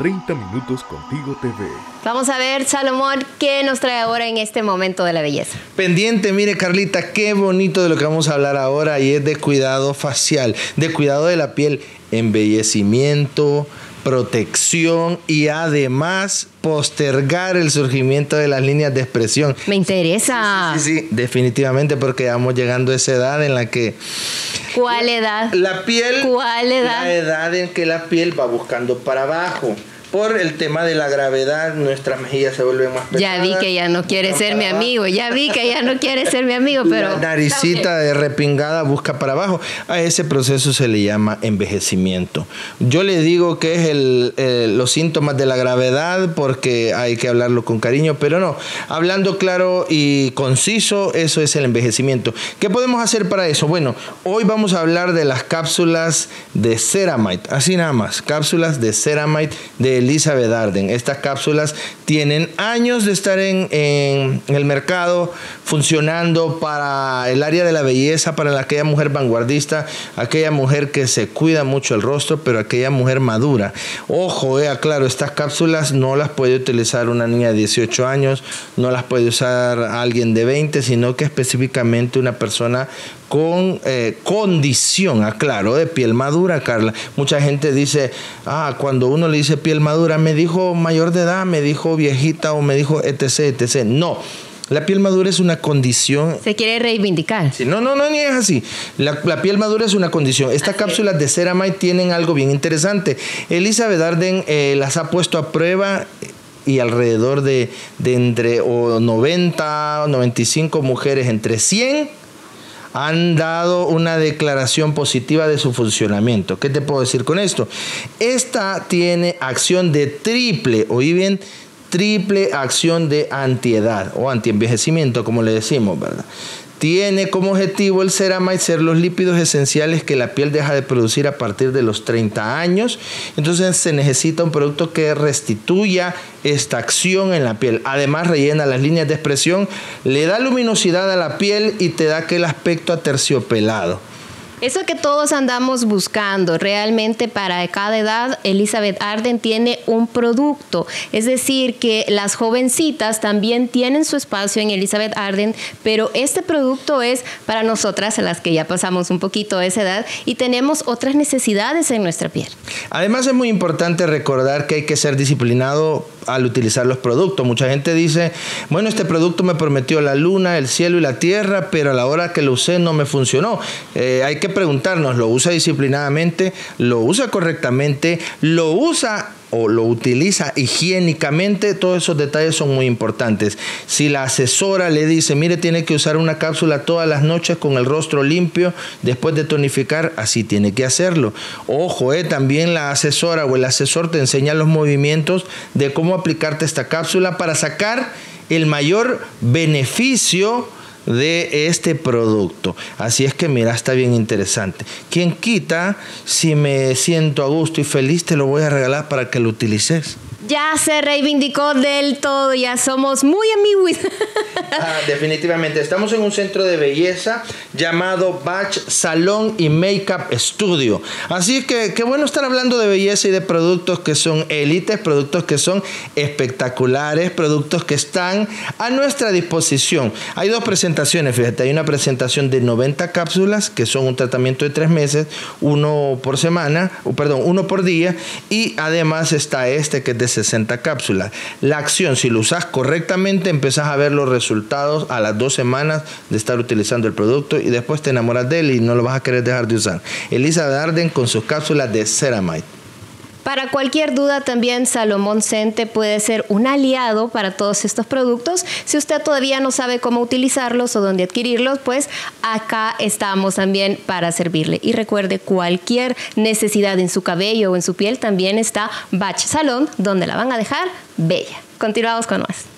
30 Minutos Contigo TV. Vamos a ver, Salomón, qué nos trae ahora en este momento de la belleza. Pendiente, mire Carlita, qué bonito de lo que vamos a hablar ahora y es de cuidado facial, de cuidado de la piel, embellecimiento, protección y además postergar el surgimiento de las líneas de expresión. Me interesa. Sí, sí, definitivamente porque vamos llegando a esa edad en la que... ¿Cuál edad? La piel... ¿Cuál edad? La edad en que la piel va buscando para abajo por el tema de la gravedad, nuestras mejillas se vuelven más pesadas. Ya vi que ya no quiere ser mi amigo, ya vi que ya no quiere ser mi amigo, pero... La naricita de repingada busca para abajo. A ese proceso se le llama envejecimiento. Yo le digo que es el, los síntomas de la gravedad porque hay que hablarlo con cariño, pero no. Hablando claro y conciso, eso es el envejecimiento. ¿Qué podemos hacer para eso? Bueno, hoy vamos a hablar de las cápsulas de Ceramide, así nada más, cápsulas de Ceramide de Elizabeth Arden. Estas cápsulas tienen años de estar en, el mercado funcionando para el área de la belleza, para aquella mujer vanguardista, aquella mujer que se cuida mucho el rostro, pero aquella mujer madura. Ojo, eh, claro, estas cápsulas no las puede utilizar una niña de 18 años, no las puede usar alguien de 20, sino que específicamente una persona con eh, condición, aclaro, de piel madura, Carla. Mucha gente dice, ah, cuando uno le dice piel madura, me dijo mayor de edad, me dijo viejita o me dijo etc, etc. No. La piel madura es una condición. Se quiere reivindicar. Sí, no, no, no, ni es así. La, piel madura es una condición. Estas cápsulas de Ceramide tienen algo bien interesante. Elizabeth Arden eh, las ha puesto a prueba y alrededor de, de entre o 90 o 95 mujeres, entre 100 han dado una declaración positiva de su funcionamiento. ¿Qué te puedo decir con esto? Esta tiene acción de triple, oí bien, triple acción de antiedad o antienvejecimiento, como le decimos, ¿verdad? Tiene como objetivo el ceramide ser los lípidos esenciales que la piel deja de producir a partir de los 30 años. Entonces se necesita un producto que restituya esta acción en la piel. Además rellena las líneas de expresión, le da luminosidad a la piel y te da aquel aspecto aterciopelado. Eso que todos andamos buscando, realmente para cada edad, Elizabeth Arden tiene un producto. Es decir, que las jovencitas también tienen su espacio en Elizabeth Arden, pero este producto es para nosotras, las que ya pasamos un poquito de esa edad y tenemos otras necesidades en nuestra piel. Además es muy importante recordar que hay que ser disciplinado al utilizar los productos. Mucha gente dice, bueno, este producto me prometió la luna, el cielo y la tierra, pero a la hora que lo usé no me funcionó. Eh, hay que preguntarnos, ¿lo usa disciplinadamente? ¿Lo usa correctamente? ¿Lo usa o lo utiliza higiénicamente, todos esos detalles son muy importantes. Si la asesora le dice, mire, tiene que usar una cápsula todas las noches con el rostro limpio después de tonificar, así tiene que hacerlo. Ojo, eh, también la asesora o el asesor te enseña los movimientos de cómo aplicarte esta cápsula para sacar el mayor beneficio de este producto. Así es que mira, está bien interesante. Quien quita, si me siento a gusto y feliz, te lo voy a regalar para que lo utilices ya se reivindicó del todo, ya somos muy amigos. Ah, definitivamente, estamos en un centro de belleza llamado Batch Salón y Makeup Studio. Así que qué bueno estar hablando de belleza y de productos que son élites, productos que son espectaculares, productos que están a nuestra disposición. Hay dos presentaciones, fíjate, hay una presentación de 90 cápsulas que son un tratamiento de tres meses, uno por semana, o perdón, uno por día, y además está este que es de 60 cápsulas. La acción, si lo usas correctamente, empezás a ver los resultados a las dos semanas de estar utilizando el producto y después te enamoras de él y no lo vas a querer dejar de usar. Elisa Darden con sus cápsulas de Ceramide. Para cualquier duda también Salomón Cente puede ser un aliado para todos estos productos. Si usted todavía no sabe cómo utilizarlos o dónde adquirirlos, pues acá estamos también para servirle. Y recuerde, cualquier necesidad en su cabello o en su piel también está Batch Salón, donde la van a dejar bella. Continuamos con más.